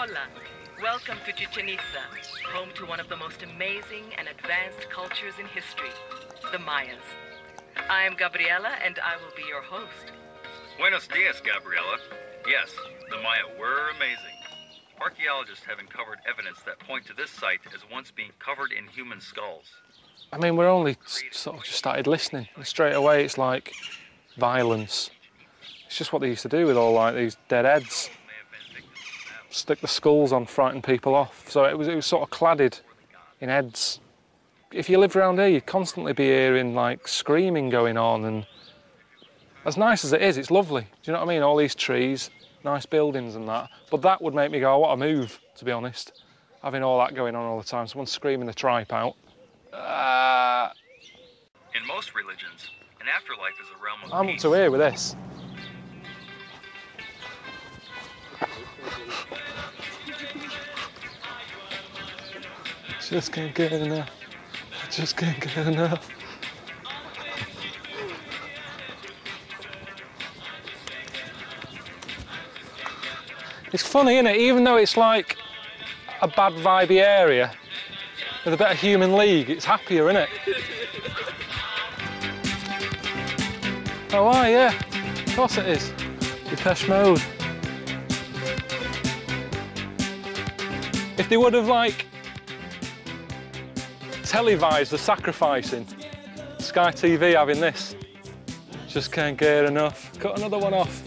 Hola. Welcome to Chichen Itza, home to one of the most amazing and advanced cultures in history, the Mayas. I am Gabriela, and I will be your host. Buenos dias, Gabriela. Yes, the Maya were amazing. Archaeologists have uncovered evidence that point to this site as once being covered in human skulls. I mean, we're only sort of just started listening, and straight away it's like violence. It's just what they used to do with all like these dead heads. Stick the skulls on, frighten people off. So it was it was sort of cladded in heads. If you live around here, you'd constantly be hearing like screaming going on, and as nice as it is, it's lovely. Do you know what I mean? All these trees, nice buildings and that. But that would make me go, what a move, to be honest. Having all that going on all the time. Someone screaming the tripe out. Ah, In most religions, an afterlife is a realm of I'm up peace. to here with this. Just can't get enough. Just can't get enough. It's funny, isn't it? Even though it's like a bad vibey area, with a of human league, it's happier, isn't it? Oh, ah, yeah. Of course it is. Depeche Mode. If they would have, like, televised the sacrificing, Sky TV having this, just can't get enough. Cut another one off.